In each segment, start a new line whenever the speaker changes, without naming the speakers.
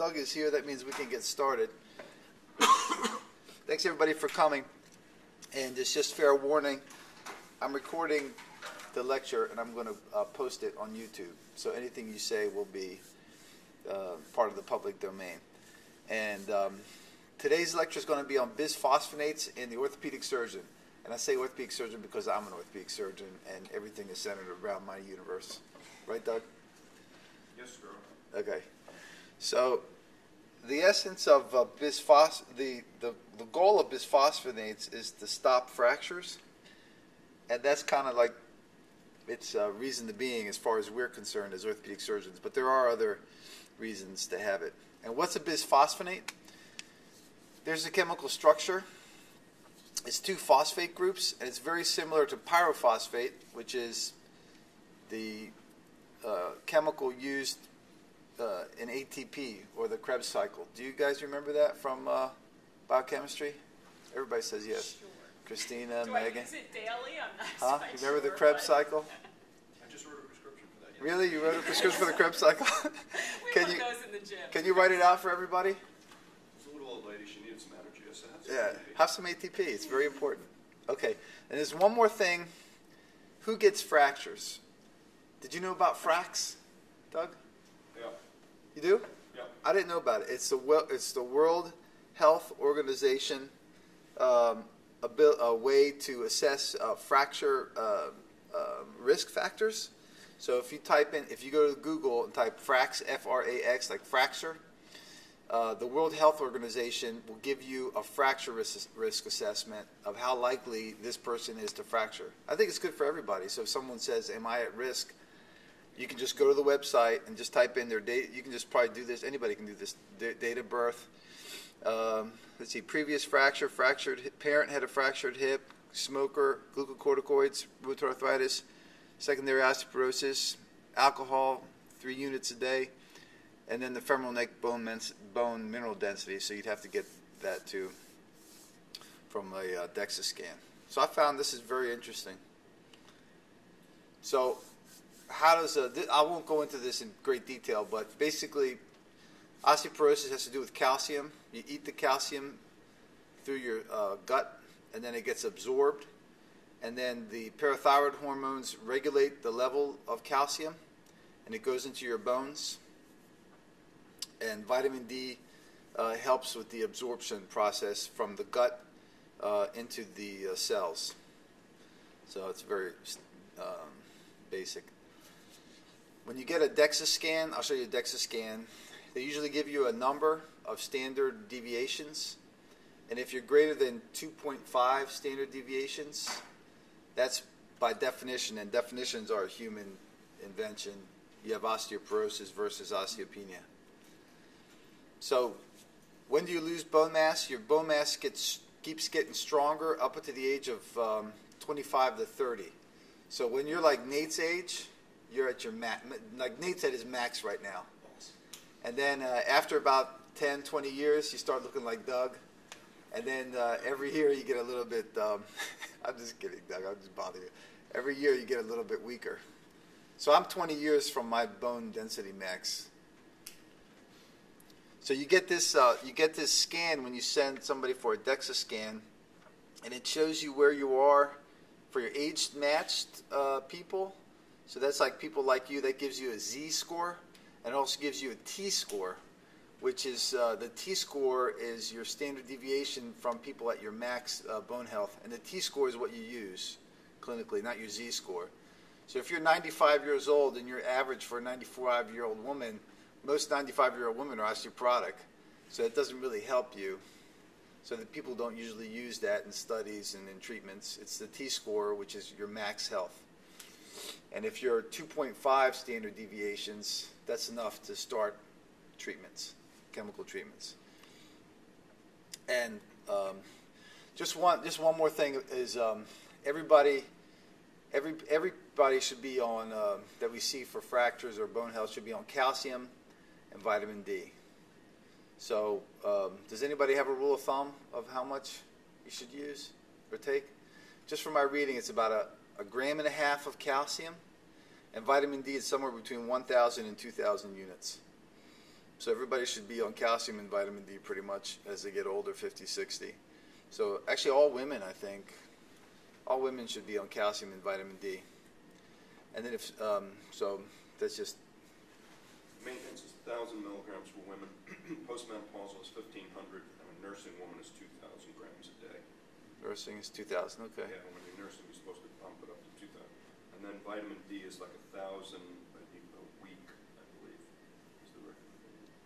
Doug is here, that means we can get started. Thanks everybody for coming. And it's just fair warning, I'm recording the lecture and I'm going to uh, post it on YouTube. So anything you say will be uh, part of the public domain. And um, today's lecture is going to be on bisphosphonates in the orthopedic surgeon. And I say orthopedic surgeon because I'm an orthopedic surgeon and everything is centered around my universe. Right, Doug?
Yes, sir.
Okay. So, the essence of uh, the, the, the goal of bisphosphonates is to stop fractures. And that's kind of like its uh, reason to being as far as we're concerned as orthopedic surgeons. But there are other reasons to have it. And what's a bisphosphonate? There's a chemical structure. It's two phosphate groups, and it's very similar to pyrophosphate, which is the uh, chemical used uh, in ATP or the Krebs cycle. Do you guys remember that from uh, biochemistry? Everybody says yes.
Sure.
Christina,
Do
Megan.
I use it daily? I'm not
Huh? You remember the Krebs cycle?
I just wrote a prescription for that.
Really? You wrote a prescription for the Krebs cycle?
We
can
put
you
those in the gym.
can you write it out for everybody?
It's a little old lady. She needed some energy. I said,
Yeah, have some ATP. It's very important. Okay, and there's one more thing. Who gets fractures? Did you know about FRAX, Doug? You do?
Yeah.
I didn't know about it. It's the it's the World Health Organization um, a, bil- a way to assess uh, fracture uh, um risk factors. So if you type in, if you go to Google and type frax, F R A X, like fracture, uh, the World Health Organization will give you a fracture risk, risk assessment of how likely this person is to fracture. I think it's good for everybody. So if someone says, "Am I at risk?" You can just go to the website and just type in their date. You can just probably do this. Anybody can do this. Da- date of birth. Um, let's see. Previous fracture, fractured hip, parent had a fractured hip, smoker, glucocorticoids, rheumatoid arthritis, secondary osteoporosis, alcohol, three units a day, and then the femoral neck bone bone mineral density. So you'd have to get that too from a uh, DEXA scan. So I found this is very interesting. So how does uh, th- I won't go into this in great detail, but basically, osteoporosis has to do with calcium. You eat the calcium through your uh, gut, and then it gets absorbed, and then the parathyroid hormones regulate the level of calcium, and it goes into your bones. And vitamin D uh, helps with the absorption process from the gut uh, into the uh, cells. So it's very um, basic. When you get a DEXA scan, I'll show you a DEXA scan. They usually give you a number of standard deviations. And if you're greater than 2.5 standard deviations, that's by definition, and definitions are a human invention. You have osteoporosis versus osteopenia. So, when do you lose bone mass? Your bone mass gets keeps getting stronger up to the age of um, 25 to 30. So when you're like Nate's age, you're at your max. Like Nate's said, his max right now. And then uh, after about 10, 20 years, you start looking like Doug. And then uh, every year you get a little bit. Um, I'm just kidding, Doug. I'm just bothering you. Every year you get a little bit weaker. So I'm 20 years from my bone density max. So you get this. Uh, you get this scan when you send somebody for a DEXA scan, and it shows you where you are for your age matched uh, people. So that's like people like you. That gives you a Z score, and also gives you a T score, which is uh, the T score is your standard deviation from people at your max uh, bone health, and the T score is what you use clinically, not your Z score. So if you're 95 years old and you're average for a 95 year old woman, most 95 year old women are osteoporotic, so it doesn't really help you. So that people don't usually use that in studies and in treatments. It's the T score, which is your max health. And if you're 2.5 standard deviations, that's enough to start treatments, chemical treatments. And um, just one, just one more thing is um, everybody, every everybody should be on uh, that we see for fractures or bone health should be on calcium and vitamin D. So, um, does anybody have a rule of thumb of how much you should use or take? Just from my reading, it's about a, a gram and a half of calcium, and vitamin D is somewhere between 1,000 and 2,000 units. So everybody should be on calcium and vitamin D pretty much as they get older, 50, 60. So actually, all women, I think, all women should be on calcium and vitamin D. And then if um, so, that's just
Maintenance is thousand milligrams for women. Postmenopausal is fifteen hundred, and a nursing woman is two thousand grams a day.
nursing is 2,000. Okay.
Yeah, when you're nursing, you're supposed to it up to two thousand. And then vitamin D is like a thousand a a week, I believe, is the recommendation.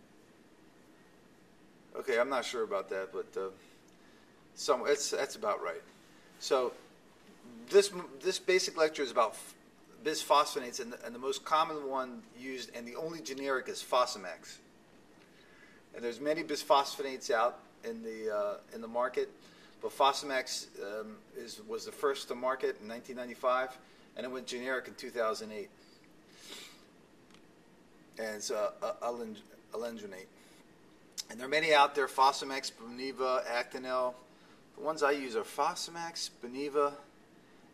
Okay, I'm not sure about that, but uh, some it's that's about right. So this this basic lecture is about bisphosphonates, and the, and the most common one used and the only generic is Fosamax. And there's many bisphosphonates out in the uh, in the market, but Fosamax um, is was the first to market in 1995, and it went generic in 2008. And it's uh, uh, alendronate. And there are many out there Fosamax, Boniva, Actonel. The ones I use are Fosamax, Boniva,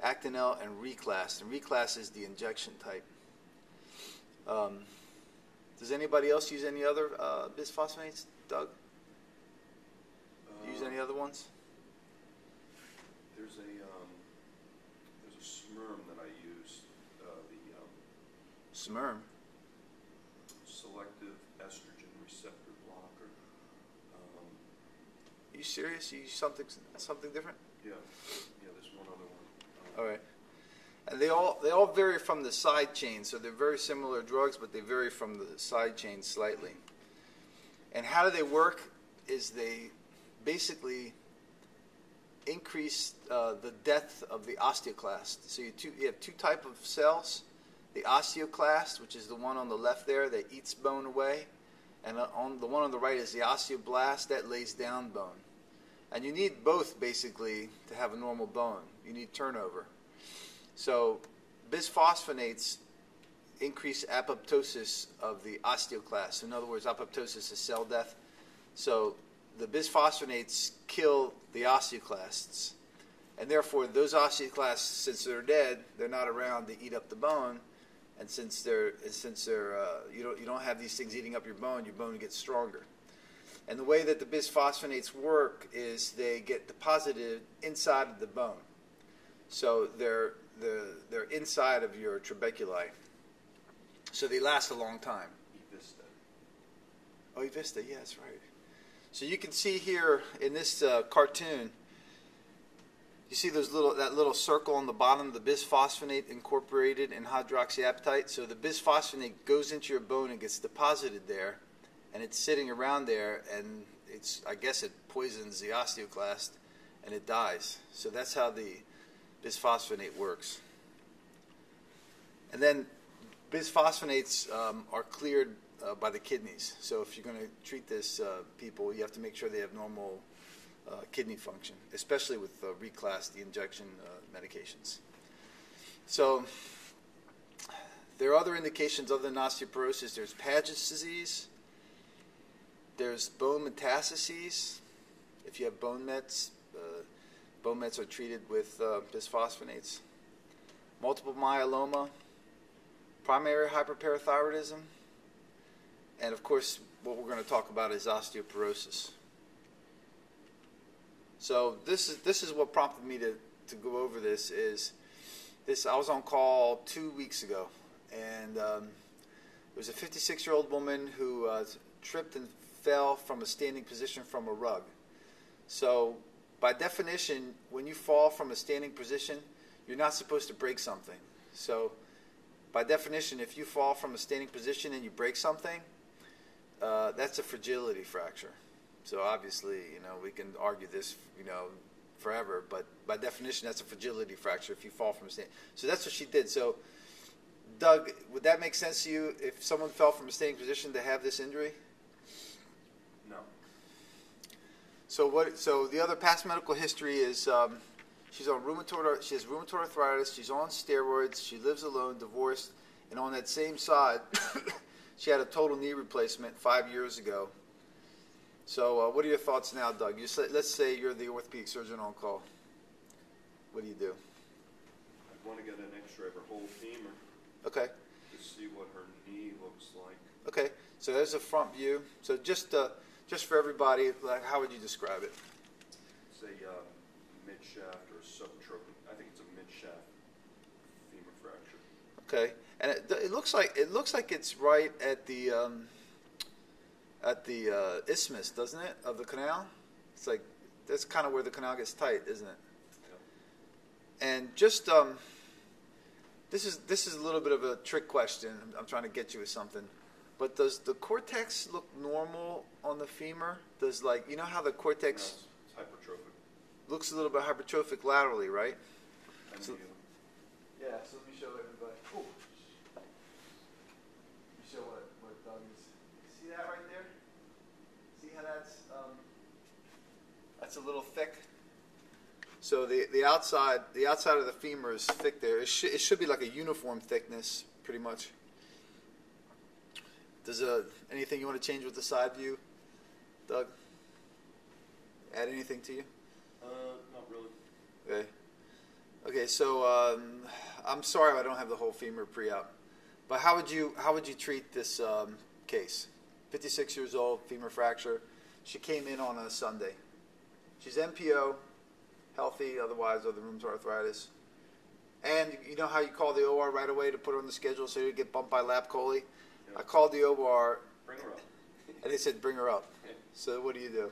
Actonel, and Reclast. And Reclast is the injection type. Um, does anybody else use any other uh, bisphosphonates, Doug? Use
Uh,
any other ones?
There's a, um, there's a SERM that I use, uh, the, um,
SERM.
selective estrogen receptor blocker. Um,
Are you serious? You use something something different?
yeah, yeah, there's one other one. Um,
All right. And they all they all vary from the side chain, so they're very similar drugs, but they vary from the side chain slightly. And how do they work? Is they basically increase uh, the depth of the osteoclast. So you, two, you have two type of cells: the osteoclast, which is the one on the left there that eats bone away, and on the one on the right is the osteoblast that lays down bone. And you need both basically to have a normal bone. You need turnover. So bisphosphonates increase apoptosis of the osteoclast. In other words, apoptosis is cell death. So the bisphosphonates kill the osteoclasts. And therefore, those osteoclasts, since they're dead, they're not around to eat up the bone. And since they're, since they're, uh, you, don't, you don't have these things eating up your bone, your bone gets stronger. And the way that the bisphosphonates work is they get deposited inside of the bone. So they're, the, they're inside of your trabeculi. So they last a long time.
Evista.
Oh, Vista, yeah, that's right. So you can see here in this uh, cartoon, you see those little that little circle on the bottom, the bisphosphonate incorporated in hydroxyapatite. So the bisphosphonate goes into your bone and gets deposited there, and it's sitting around there, and it's I guess it poisons the osteoclast, and it dies. So that's how the bisphosphonate works. And then bisphosphonates um, are cleared uh, by the kidneys. So if you're going to treat this uh, people, you have to make sure they have normal uh, kidney function, especially with uh, Reclast, the injection uh, medications. So there are other indications other than osteoporosis. There's Paget's disease. There's bone metastases. If you have bone mets, bone mets are treated with bisphosphonates. Multiple myeloma, primary hyperparathyroidism, and of course, what we're going to talk about is osteoporosis. So this is this is what prompted me to, to go over this is this I was on call two weeks ago, and um, it was a 56 year old woman who uh, tripped and fell from a standing position from a rug. So by definition, when you fall from a standing position, you're not supposed to break something. So by definition, if you fall from a standing position and you break something, uh, that's a fragility fracture. So obviously, you know, we can argue this, you know, forever, but by definition, that's a fragility fracture if you fall from a stand. So that's what she did. So, Doug, would that make sense to you if someone fell from a standing position to have this injury?
No.
So what? So the other past medical history is um, she's on rheumatoid. She has rheumatoid arthritis. She's on steroids. She lives alone, divorced, and on that same side, she had a total knee replacement five years ago. So uh, what are your thoughts now, Doug? You say, let's say you're the orthopedic surgeon on call. What do you do?
I'd want to get an x-ray of her whole femur
Okay.
to see what her knee looks like.
Okay. So there's a front view. So just uh, just for everybody, like how would you describe it?
It's a uh, mid shaft or subtropic. I think it's a mid shaft femur fracture.
Okay, and it, it looks like it looks like it's right at the um, at the uh, isthmus, doesn't it, of the canal? It's like that's kind of where the canal gets tight, isn't it?
Yeah.
And just um, this is this is a little bit of a trick question. I'm trying to get you with something. But does the cortex look normal on the femur? Does like you know how the cortex
it's, it's hypertrophic.
looks a little bit hypertrophic laterally, right? So- Yeah, so let me show everybody. Oh. Let me show what, what Doug is. See that right there? See how that's, um, that's a little thick? So the, the outside, the outside of the femur is thick there. It should, it should be like a uniform thickness, pretty much. Does, uh, anything you want to change with the side view, Doug? Add anything to you?
uh, not really.
Okay. Okay, so um, I'm sorry I don't have the whole femur pre-op, but how would you how would you treat this um, case? 56 years old, femur fracture. She came in on a Sunday. She's NPO, healthy, otherwise other rheumatoid arthritis. And you know how you call the OR right away to put her on the schedule so you get bumped by lap chole?
Yeah.
I called the OR
Bring her up.
and they said bring her up.
Yeah.
So what do you do?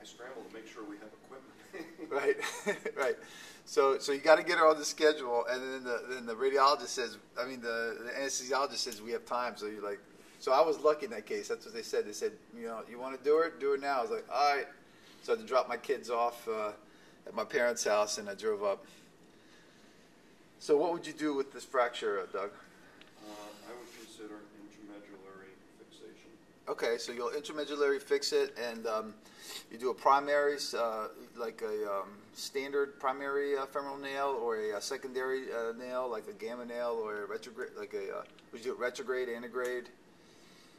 I scramble to make sure we have equipment.
right, right. So, so you got to get her on the schedule, and then the then the radiologist says, I mean, the, the anesthesiologist says we have time. So you're like, so I was lucky in that case. That's what they said. They said, you know, you want to do it, do it now. I was like, all right. So I had to drop my kids off uh, at my parents' house, and I drove up. So, what would you do with this fracture, uh, Doug?
Uh, I would consider intramedullary fixation.
Okay, so you'll intramedullary fix it, and um, you do a primary, uh, like a um, standard primary uh, femoral nail, or a, uh secondary uh, nail, like a gamma nail, or a retrograde, like a uh, would you do it retrograde, antegrade?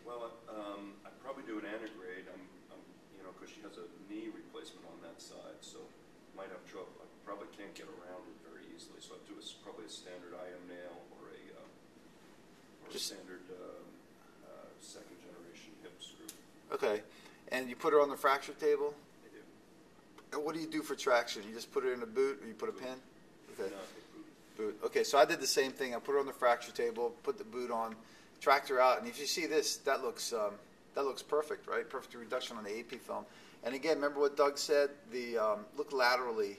Well, um, I'd probably do an antegrade, I'm, I'm, you know, because she has a knee replacement on that side, so might have trouble. I probably can't get around it very easily, so I'd do a probably a standard IM nail or a, uh, or a
Just-
standard um, uh, second generation hip screw.
Okay, and you put her on the fracture table.
Do.
And what do you do for traction? You just put her in a boot, or you put a pin? Okay.
No, boot.
boot. Okay, so I did the same thing. I put her on the fracture table, put the boot on, tracked her out, and if you see this, that looks um, that looks perfect, right? Perfect reduction on the AP film. And again, remember what Doug said? The um, look laterally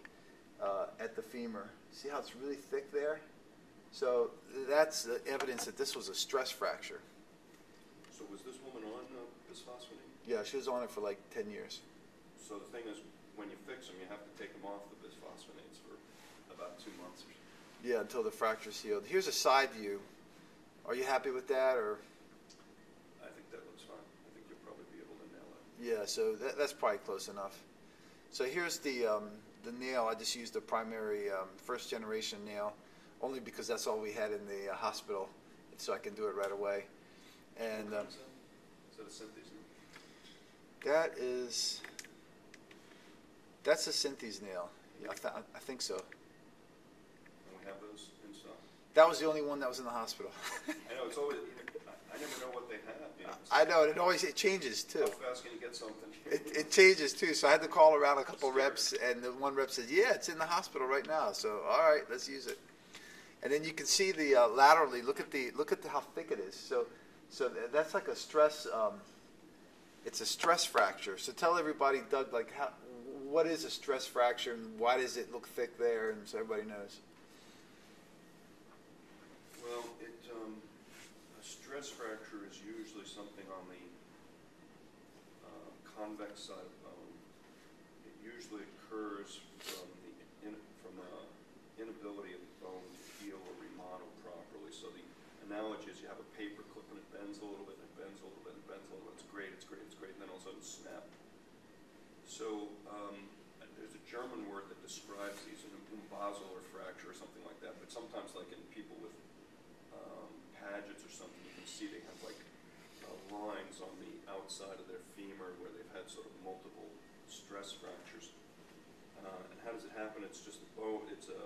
uh, at the femur. See how it's really thick there? So that's the evidence that this was a stress fracture.
So was this woman on uh, bisphosphonate?
Yeah, she was on it for like 10 years.
So the thing is, when you fix them, you have to take them off the bisphosphonates for about two months or so.
Yeah, until the fracture's healed. Here's a side view. Are you happy with that, or?
I think that looks fine. I think you'll probably be able to nail it.
Yeah, so that, that's probably close enough. So here's the um, the nail. I just used the primary um, first generation nail, only because that's all we had in the uh, hospital, so I can do it right away. And um,
Is that- is that a Synthes?
that is that's a Synthes nail. Yeah, I, th- I think so.
And we have those in stock?
That was the only one that was in the hospital.
I know, it's always, I, never know what they have, you know.
I know, and it always it changes too.
How fast can you get something?
It, it changes too. So I had to call around a couple reps, and the one rep said, "Yeah, it's in the hospital right now." So all right, let's use it. And then you can see the uh, laterally. Look at the look at the, how thick it is. So so that's like a stress. Um, it's a stress fracture. So tell everybody, Doug, like how what is a stress fracture and why does it look thick there, and so everybody knows.
Well, it, stress fracture is usually something on the, uh, convex side of bone. It usually occurs from the, in, from the inability of the bone to heal or remodel properly. So the analogy is you have a paper clip and it bends a little bit, and it bends a little bit, and it bends a little bit. It's great, it's great, it's great, and then all of a sudden snap. So, um, there's a German word that describes these, an umbasular fracture or something like that, but sometimes like in people with um, Paget's or something, you can see they have like uh, lines on the outside of their femur where they've had sort of multiple stress fractures. Uh, and how does it happen? It's just the bone, it's a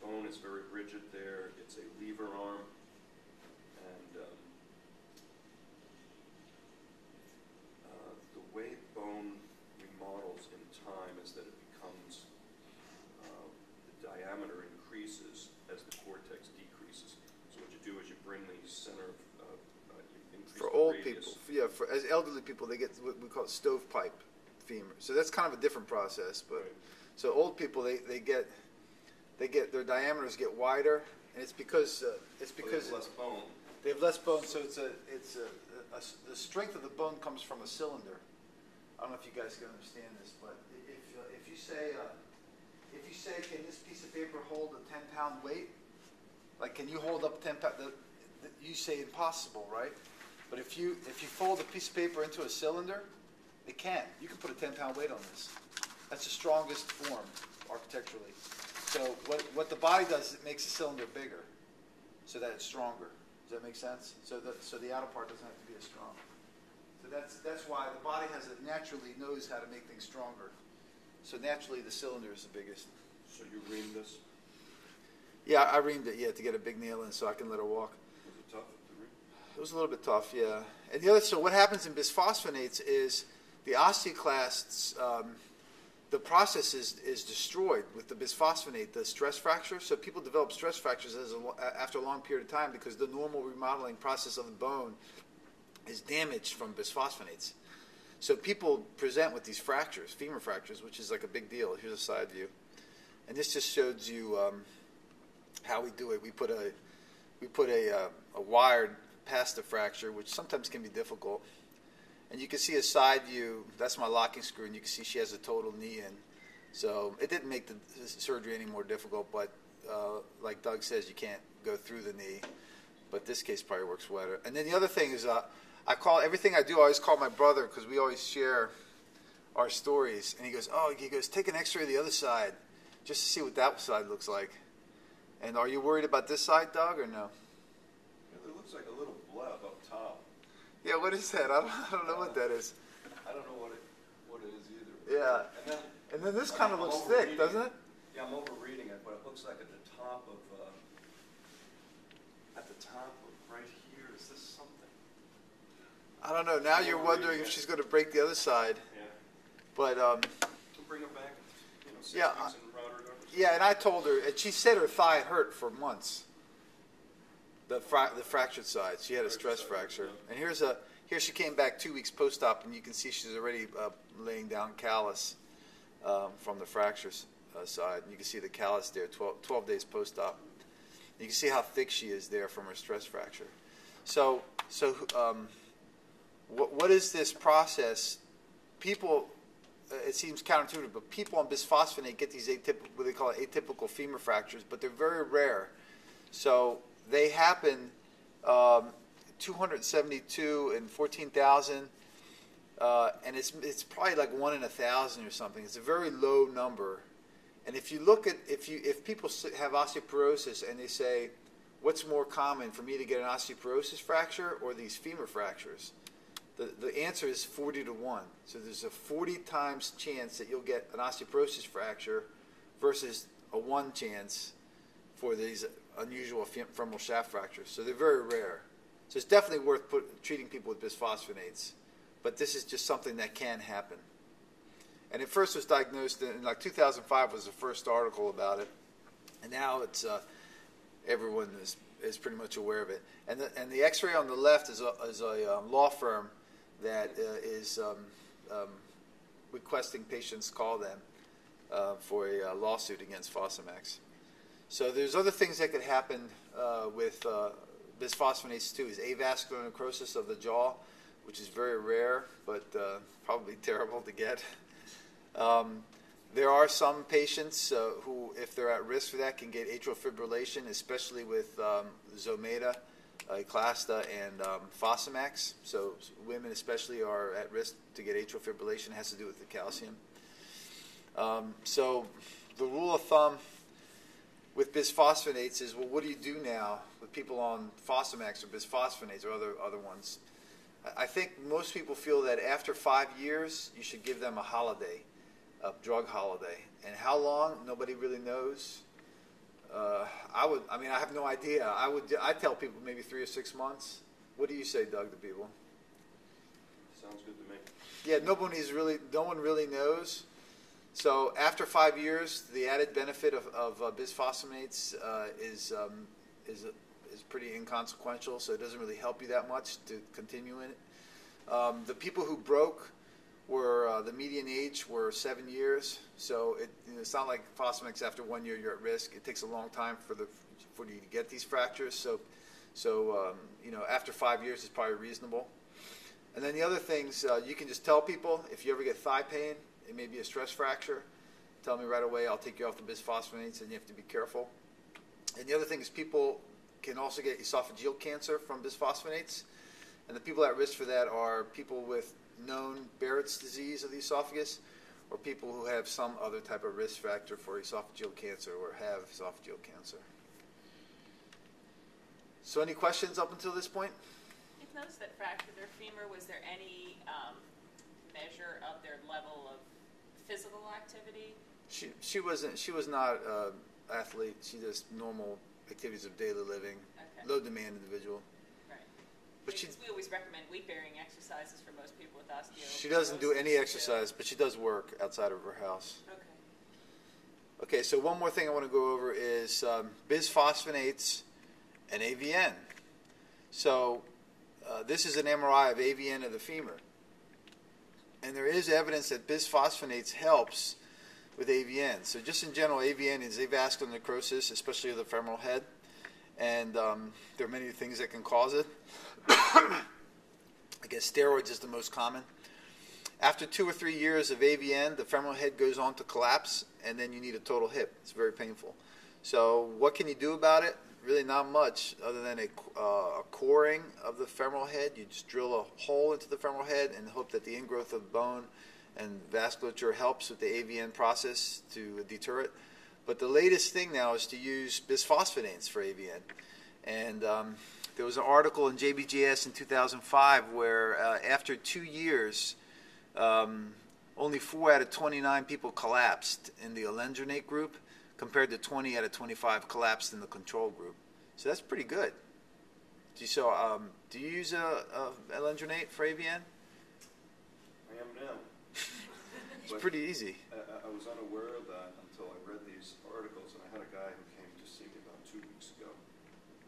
bone is very rigid there, it's a lever arm,
for, as elderly people, they get what we call stovepipe femur. So that's kind of a different process. But
Right.
so old people, they, they get they get their diameters get wider, and it's because uh, it's
Well,
because
there's less bone.
they have less bone. So it's a it's a, a- a- the strength of the bone comes from a cylinder. I don't know if you guys can understand this, but if uh, if you say uh, if you say, can this piece of paper hold a ten pound weight? Like, can you hold up ten pound? The, the, you say impossible, right? But if you if you fold a piece of paper into a cylinder, it can. You can put a ten pound weight on this. That's the strongest form architecturally. So what what the body does, is it makes the cylinder bigger, so that it's stronger. Does that make sense? So the so the outer part doesn't have to be as strong. So that's that's why the body has a naturally knows how to make things stronger. So naturally, the cylinder is the biggest.
So you reamed this?
Yeah, I reamed it, yeah, to get a big nail in so I can let her walk.
Was it tough to ream?
It was a little bit tough, yeah. And the other, so what happens in bisphosphonates is the osteoclasts, um, the process is, is destroyed with the bisphosphonate, the stress fracture. So people develop stress fractures a- after a long period of time because the normal remodeling process of the bone is damaged from bisphosphonates. So people present with these fractures, femur fractures, which is like a big deal. Here's a side view, and this just shows you um, how we do it. We put a we put a, uh, a wired past the fracture, which sometimes can be difficult. And you can see a side view. That's my locking screw, and you can see she has a total knee in. So it didn't make the surgery any more difficult, but uh, like Doug says, you can't go through the knee. But this case probably works better. And then the other thing is, uh, I call everything I do. I always call my brother because we always share our stories. And he goes, "Oh, he goes, take an X-ray of the other side, just to see what that side looks like." And are you worried about this side, Doug, or no?
It looks like a little.
Yeah, what is that? I don't, I don't know what that is.
I don't know what it, what it is either.
Yeah.
And then,
And then this kind of looks thick, doesn't it?
Yeah, I'm overreading it, but it looks like at the top of, uh, at the top of right here, is this something?
I don't know. Now you're wondering if she's going to break the other side.
Yeah.
But um,
We'll bring her back, you know,
Yeah,
and route
yeah, and I told her, and she said her thigh hurt for months. The fra- the fractured side. She had a stress fracture. And here's a here she came back two weeks post-op, and you can see she's already uh, laying down callus um, from the fractures uh, side. And you can see the callus there, 12, 12 days post-op. You can see how thick she is there from her stress fracture. So so um, what what is this process? People uh, it seems counterintuitive, but people on bisphosphonate get these atypical, what they call atypical femur fractures, but they're very rare. So they happen um, 272 and 14,000, uh, and it's it's probably like one in a thousand or something. It's a very low number. And if you look at if you if people have osteoporosis and they say, what's more common for me to get an osteoporosis fracture or these femur fractures? The, the answer is 40 to 1. So there's a 40 times chance that you'll get an osteoporosis fracture versus a 1 chance for these unusual femoral shaft fractures. So they're very rare. So it's definitely worth put, treating people with bisphosphonates. But this is just something that can happen. And it first was diagnosed in, like 2005 was the first article about it. And now it's uh, everyone is, is pretty much aware of it. And the, and the X-ray on the left is a, is a um, law firm that uh, is um, um, requesting patients call them uh, for a uh, lawsuit against Fosamax. So there's other things that could happen uh, with uh, bisphosphonates too. Is avascular necrosis of the jaw, which is very rare but uh, probably terrible to get. Um, there are some patients uh, who, if they're at risk for that, can get atrial fibrillation, especially with um, Zometa, uh, Aclasta, and um, Fosamax. So women especially are at risk to get atrial fibrillation. It has to do with the calcium. Um, so the rule of thumb with bisphosphonates is, well, what do you do now with people on Fosamax or bisphosphonates or other other ones? I- think most people feel that after five years, you should give them a holiday, a drug holiday. And how long? Nobody really knows. Uh, I would. I mean, I have no idea. I would. I tell people maybe three or six months. What do you say, Doug? To people?
Sounds good to me.
Yeah, nobody is really. No one really knows. So after five years, the added benefit of, of uh, bisphosphonates uh, is um, is is pretty inconsequential. So it doesn't really help you that much to continue in it. Um, the people who broke were uh, the median age were seven years. So it, you know, it's not like Fosamax after one year you're at risk. It takes a long time for the for you to get these fractures. So so um, you know after five years is probably reasonable. And then the other things uh, you can just tell people if you ever get thigh pain, it may be a stress fracture. Tell me right away. I'll take you off the bisphosphonates, and you have to be careful. And the other thing is people can also get esophageal cancer from bisphosphonates. And the people at risk for that are people with known Barrett's disease of the esophagus or people who have some other type of risk factor for esophageal cancer or have esophageal cancer. So, any questions up until this point?
If those that fractured their femur, was there any um, measure of their level of physical activity?
She she wasn't she was not an athlete. She just normal activities of daily living,
Okay.
low demand individual.
Right.
But she
we always recommend weight-bearing exercises for most people with osteoporosis.
she doesn't do any exercise, but she does work outside of her house.
Okay.
Okay, so one more thing I want to go over is um, bisphosphonates and AVN. So uh, this is an MRI of AVN of the femur. And there is evidence that bisphosphonates helps with AVN. So just in general, AVN is avascular necrosis, especially of the femoral head. And um, there are many things that can cause it. I guess steroids is the most common. After two or three years of AVN, the femoral head goes on to collapse, and then you need a total hip. It's very painful. So, what can you do about it? Really, not much other than a, uh, a coring of the femoral head. You just drill a hole into the femoral head and hope that the ingrowth of bone and vasculature helps with the AVN process to deter it. But the latest thing now is to use bisphosphonates for AVN. And um, there was an article in JBJS in 2005 where uh, after two years, um, only 4 out of 29 people collapsed in the alendronate group compared to 20 out of 25 collapsed in the control group. So that's pretty good. Do you, so, um, do you use a, a alendronate for AVN?
I am now.
It's
But
pretty easy.
I, I- was unaware of that until I read these articles, and I had a guy who came to see me about two weeks ago,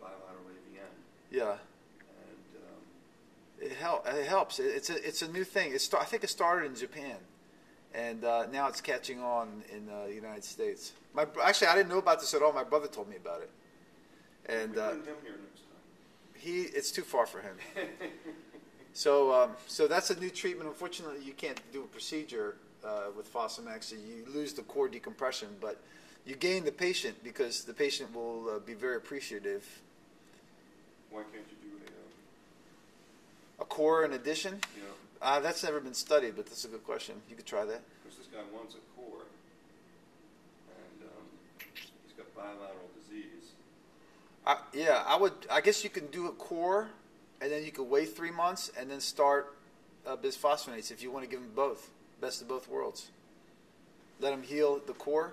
bilateral AVN,
Yeah.
and, um,
It, help, it helps. It, it's, a, it's a new thing. It start, I think it started in Japan. And uh, now it's catching on in uh, the United States. My, actually, I didn't know about this at all. My brother told me about it. And uh,
bring him here next time.
he, it's too far for him. So, um, so that's a new treatment. Unfortunately, you can't do a procedure uh, with Fosamax. You lose the core decompression, but you gain the patient because the patient will uh, be very appreciative.
Why can't you do a, um,
A core in addition,
know,
uh, that's never been studied, but that's a good question. You could try that.
because this guy wants a core, and, um, he's got bilateral disease.
I, yeah, I would. I guess you can do a core, and then you could wait three months and then start uh, bisphosphonates if you want to give them both, best of both worlds. Let them heal the core.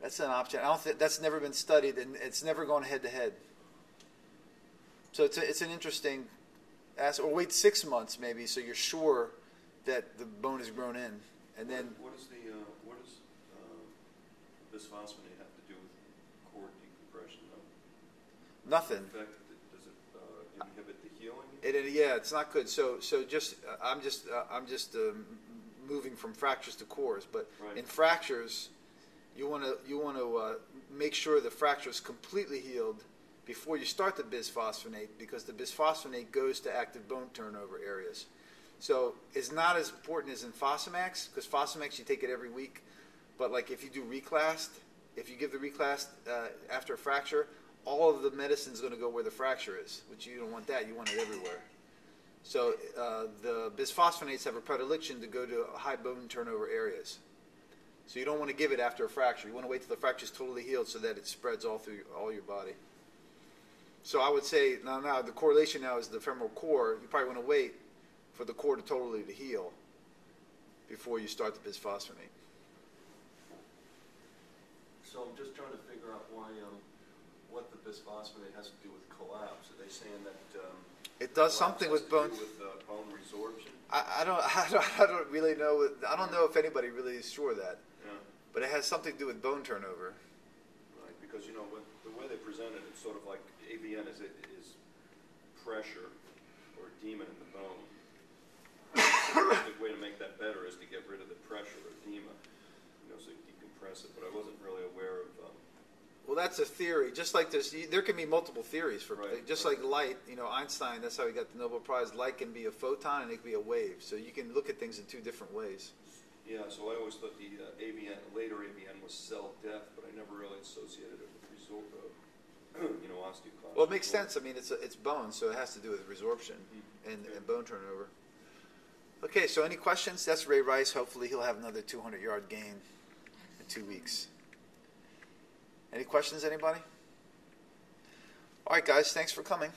That's an option. I don't think that's never been studied, and it's never gone head to head. So it's a, it's an interesting. Ask, or wait six months maybe, so you're sure that the bone is grown in, and then
What is the, uh, what does, uh, bisphosphonate have to do with core decompression, though?
nothing.
In fact, does it, uh, inhibit the healing?
It, yeah, it's not good. So, so just uh, I'm just uh, I'm just um, moving from fractures to cores, but
Right.
in fractures, you want to you want to uh, make sure the fracture is completely healed before you start the bisphosphonate because the bisphosphonate goes to active bone turnover areas. So it's not as important as in Fosamax because Fosamax you take it every week, but like if you do reclast, if you give the reclast uh, after a fracture, all of the medicine is going to go where the fracture is, which you don't want that. You want it everywhere. So uh, the bisphosphonates have a predilection to go to high bone turnover areas. So you don't want to give it after a fracture. You want to wait till the fracture is totally healed so that it spreads all through all your body. So I would say now, now the correlation now is the femoral core. You probably want to wait for the core to totally to heal before you start the bisphosphonate.
So I'm just trying to figure out why, um, what the bisphosphonate has to do with collapse. Are they saying that, um?
It does something with bone.
With, uh, bone resorption?
I, I don't. I don't. I don't really know. I don't know if anybody really is sure of that,
Yeah,
but it has something to do with bone turnover.
right, because, you know, when, the way they present it, it's sort of like AVN is, is pressure or edema in the bone. The way to make that better is to get rid of the pressure or edema, you know, so you decompress it, but I wasn't really aware of, um,
Well, that's a theory. Just like this, there can be multiple theories for
Right,
just
right.
like light. You know, Einstein. That's how he got the Nobel Prize. Light can be a photon and it can be a wave. So you can look at things in two different ways.
yeah, so I always thought the uh, AVN, later AVN was cell death, but I never really associated it with resor uh, you know, osteoclasts.
Well, it makes sense. I mean, it's it's bone, so it has to do with resorption
Mhm.
and, and bone turnover. Okay, so any questions? That's Ray Rice. Hopefully, he'll have another 200 yard gain in two weeks. Any questions, anybody? All right, guys. Thanks for coming.